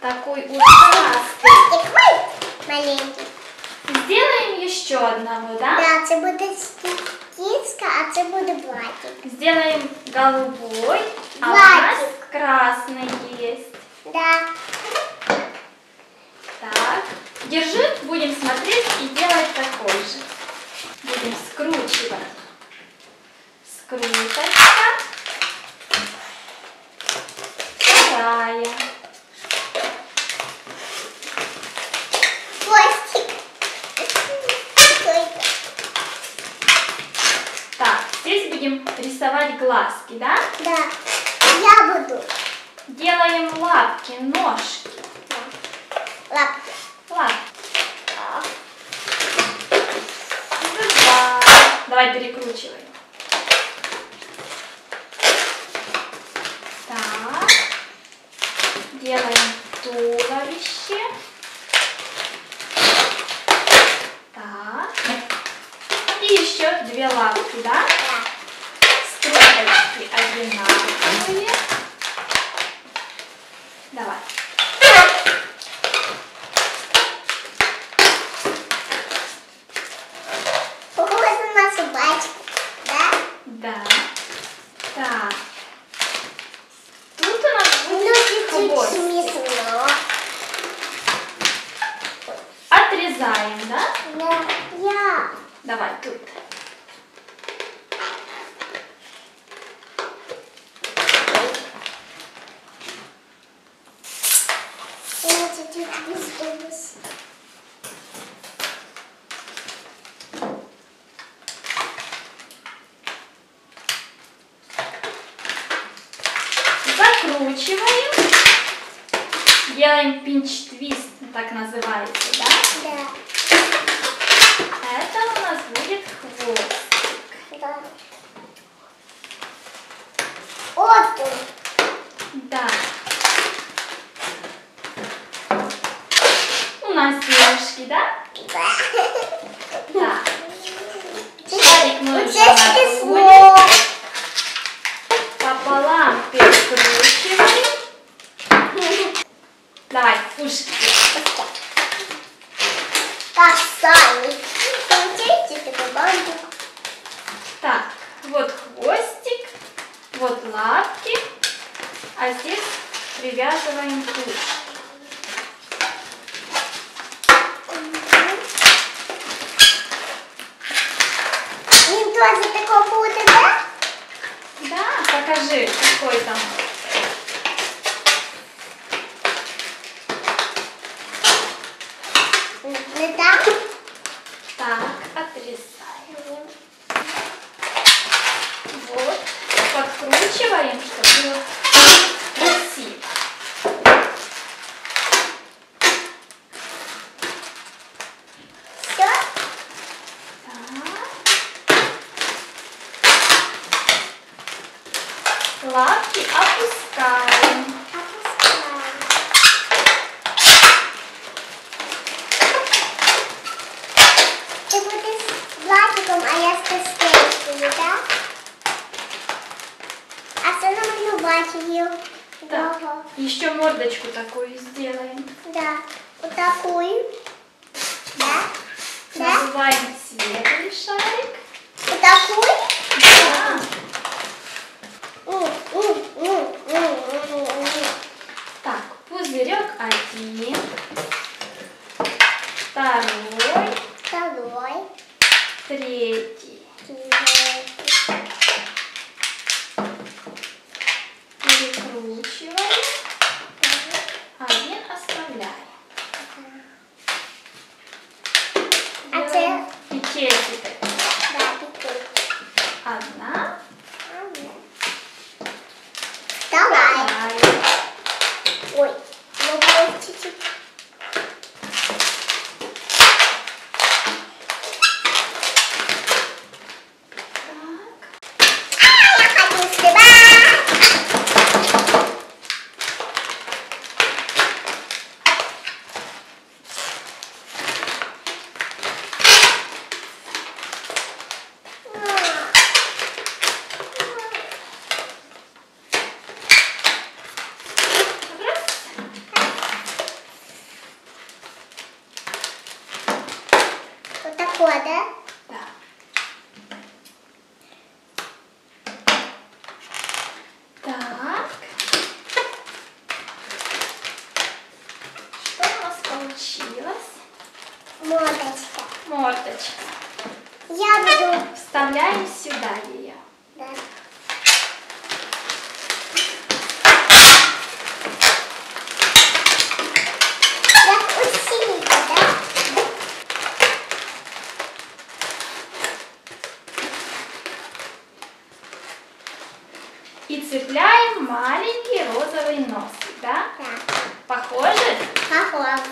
Такой ой, маленький. Сделаем еще одного, да? Да, це буде кіска, а це буде братик. Сделаем голубой, а у нас красный есть. Да. Так, держи, будем смотреть и делать такой же. Будем скручивать. Скруточка. Вторая. Хвостик. Только. Так, здесь будем рисовать глазки, да? Да. Я буду. Делаем лапки, ножки. Лапки. Лапки. Два. Давай перекручивай. Так. Делаем туловище. Так. И еще две лапки, да? Да. Стрелочки одинаковые. Давай. Похоже на собачку. Да? Да. Так. Тут у нас Ну, будет чуть-чуть хвост. смешно. Отрезаем, да? Да. Я. Давай тут. Я чуть-чуть вздулась. Закручиваем. Делаем пинч-твист, так называется, да? Да. Это у нас будет хвост. Да. Вот он. Да. Нас девушки, да? Да. Да. Шарик мы уже. Пополам перекручиваем. Давай, ушки. Так, сами. Смотрите, такой бантик. Так, вот хвостик, вот лапки, а здесь привязываем уши. Тоже такой будет, да? Да, покажи, какой там. Так? Так, отрезаем. Вот, подкручиваем, чтобы Лапки опускаем. Опускаем. Ты будешь с а я с косточками, да? А все намалювати її. Так. Ага. Еще мордочку такую сделаем. Да. Вот такую. Да? Да? Надуваем светлый шарик. Вот такую. Да. Так, пузырек один, второй, Второй. Третий. Перекручиваем, один оставляем. А Делаем це? петельки такие. Да, петель. Кисточка. Я буду. Вставляем сюда ее. Да. Да? И цепляем маленький розовый носик, да? Так. Похоже? Похоже.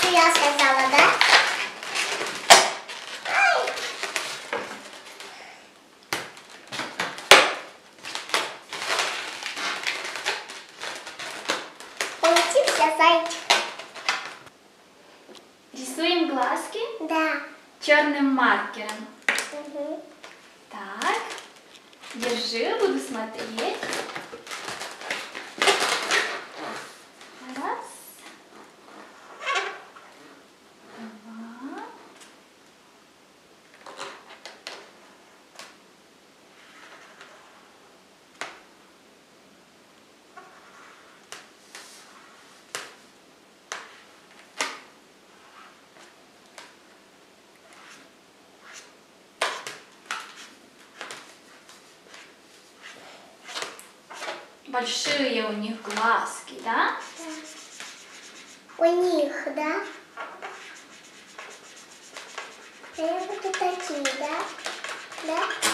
Что я сказала, да? Ай. Получился зайчик. Рисуем глазки Да. черным маркером. Угу. Так, держи, буду смотреть. Раз. Два. Большие у них глазки, да? У них, да? Я буду такие, да? Да?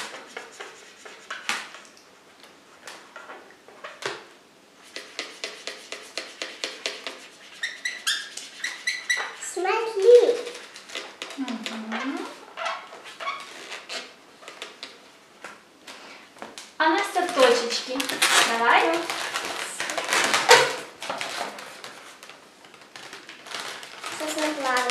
Настя точечки. Давай. Сейчас мы плаваем.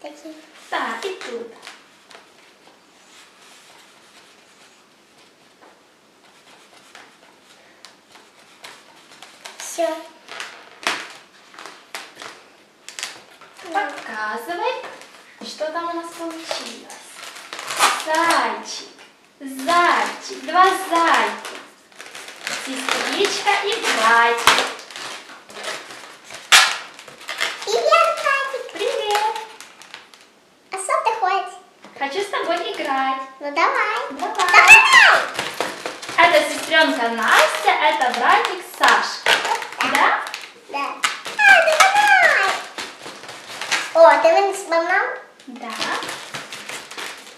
Такие. Так, Показывай, что там у нас получилось. Зайчик, зайчик, два зайка. Сестричка и братик. Привет, Катик. Привет. А что ты хочешь? Хочу с тобой играть. Ну давай. Давай. Давай. Это сестренка Настя, это братик Сашка. Да? Да. А, ну давай. О, банан? Да.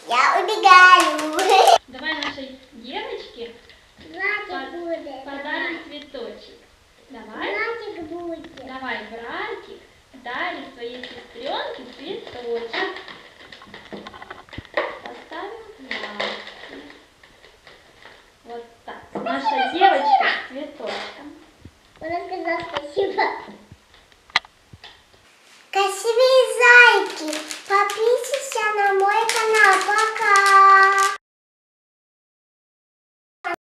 Я убегаю. Давай нашей девочке будет. подарим цветочек. Давай. Братик будет. Давай, братик, дарит своей сестренке цветочек. Поставим лайки. Вот так. Наша девочка с цветочком. Она сказала спасибо.